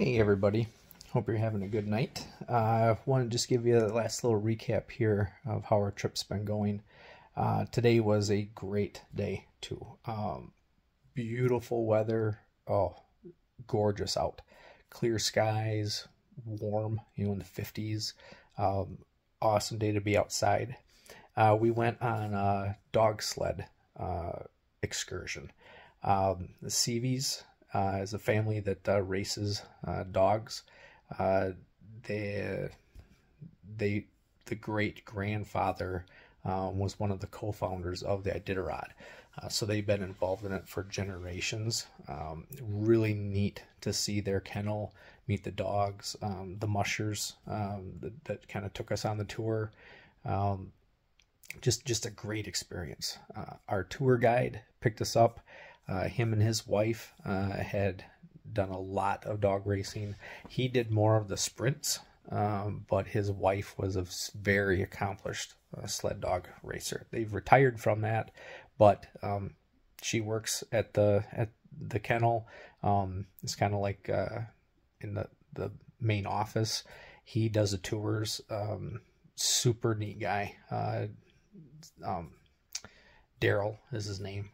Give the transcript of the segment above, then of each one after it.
Hey everybody, hope you're having a good night. I uh, want to just give you a last little recap here of how our trip's been going. Uh, today was a great day too. Um, beautiful weather, oh, gorgeous out. Clear skies, warm, you know, in the 50s. Um, awesome day to be outside. Uh, we went on a dog sled uh, excursion. Um, the Seaveys uh, is a family that uh, races uh, dogs. Uh, they, they, the great grandfather um, was one of the co-founders of the Iditarod. Uh, so they've been involved in it for generations. Um, really neat to see their kennel, meet the dogs, um, the mushers um, that, that kind of took us on the tour. Um, just just a great experience. Uh, our tour guide picked us up. Uh, him and his wife uh, had done a lot of dog racing. He did more of the sprints, um, but his wife was a very accomplished uh, sled dog racer. They've retired from that, but um, she works at the at the kennel. Um, it's kind of like uh, in the the main office. He does the tours. Um, super neat guy. Uh, um, Daryl is his name.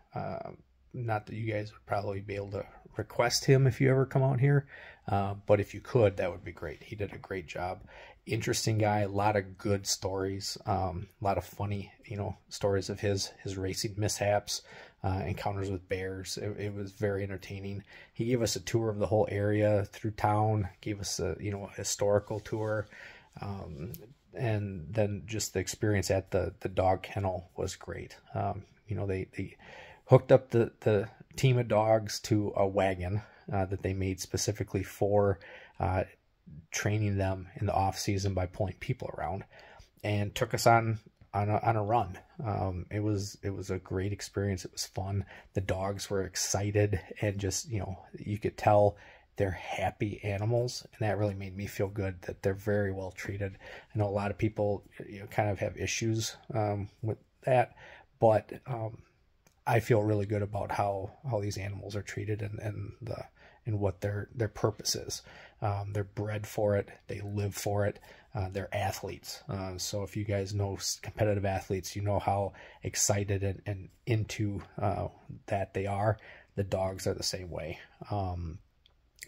Not that you guys would probably be able to request him if you ever come out here, uh, but if you could, that would be great. He did a great job. Interesting guy, a lot of good stories, um, a lot of funny, you know, stories of his his racing mishaps, uh, encounters with bears. It, it, was very entertaining. He gave us a tour of the whole area through town, gave us a you know historical tour. Um, and then just the experience at the the dog kennel was great. Um, you know, they they hooked up the, the team of dogs to a wagon uh, that they made specifically for uh, training them in the off season by pulling people around, and took us on on a, on a run. Um, it was it was a great experience. It was fun. The dogs were excited and just you know you could tell they're happy animals, and that really made me feel good that they're very well treated. I know a lot of people you know kind of have issues um, with that, but um, I feel really good about how how these animals are treated and and the and what their their purpose is. Um, they're bred for it. They live for it. Uh, they're athletes. Uh, so if you guys know competitive athletes, you know how excited and, and into uh, that they are. The dogs are the same way. Um,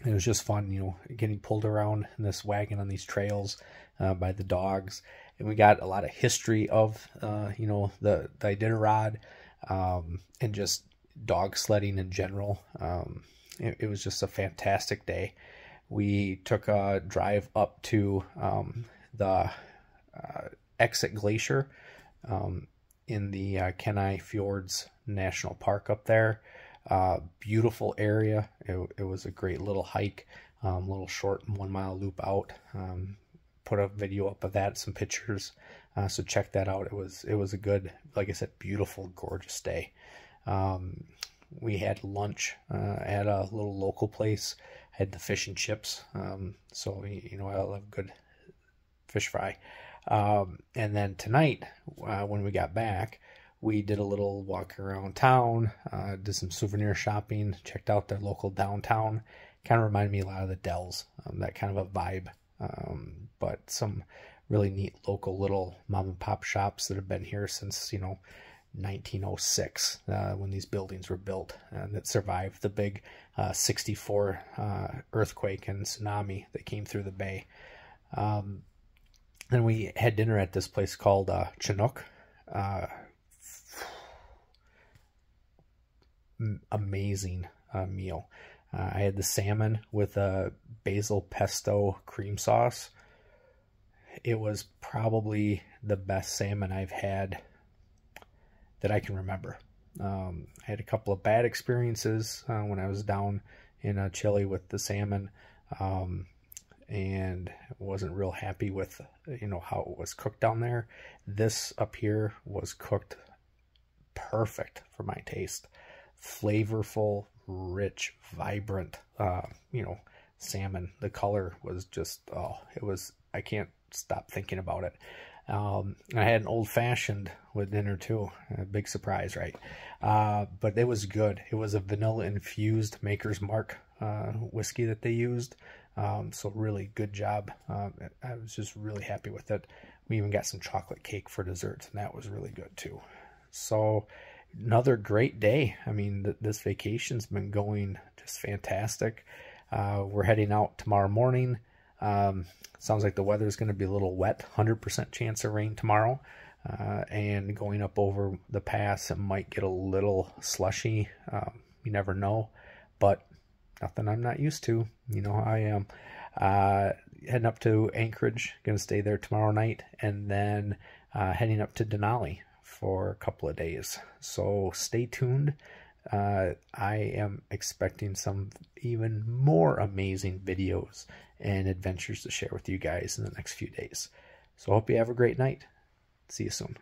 it was just fun, you know, getting pulled around in this wagon on these trails uh, by the dogs, and we got a lot of history of, uh, you know, the the Iditarod um, and just dog sledding in general. Um, it, it, was just a fantastic day. We took a drive up to um, the uh, Exit Glacier um, in the uh, Kenai Fjords National Park up there. Uh, beautiful area. It, it, was a great little hike, um, little short one mile loop out. Put a video up of that, some pictures. Uh, so check that out. It was it was a good, like I said, beautiful, gorgeous day. Um, we had lunch uh, at a little local place. Had the fish and chips. Um, so you know I love good fish fry. Um, and then tonight, uh, when we got back, we did a little walk around town, uh, did some souvenir shopping, checked out their local downtown. Kind of reminded me a lot of the Dells, um, that kind of a vibe. Um, but some really neat local little mom and pop shops that have been here since, you know, 1906 uh, when these buildings were built and that survived the big uh, 64 uh, earthquake and tsunami that came through the bay. Um, and we had dinner at this place called uh, Chinook. Uh, amazing uh, meal. Uh, I had the salmon with a basil pesto cream sauce it was probably the best salmon I've had that I can remember. Um, I had a couple of bad experiences uh, when I was down in uh, Chile with the salmon, um, and wasn't real happy with you know how it was cooked down there. This up here was cooked perfect for my taste, flavorful, rich, vibrant. Uh, you know, salmon. The color was just oh, it was I can't stop thinking about it. Um, I had an old fashioned with dinner too. A big surprise, right? Uh, but it was good. It was a vanilla infused Maker's Mark uh, whiskey that they used. Um, so really good job. Um, I was just really happy with it. We even got some chocolate cake for dessert, and that was really good too. So another great day. I mean, th this vacation's been going just fantastic. Uh, we're heading out tomorrow morning. Um, sounds like the weather is going to be a little wet. 100% chance of rain tomorrow. Uh, and going up over the pass, it might get a little slushy. Um, you never know, but nothing I'm not used to. You know I am. Uh, heading up to Anchorage, gonna stay there tomorrow night, and then uh, heading up to Denali for a couple of days. So stay tuned. Uh, I am expecting some even more amazing videos and adventures to share with you guys in the next few days. So I hope you have a great night. See you soon.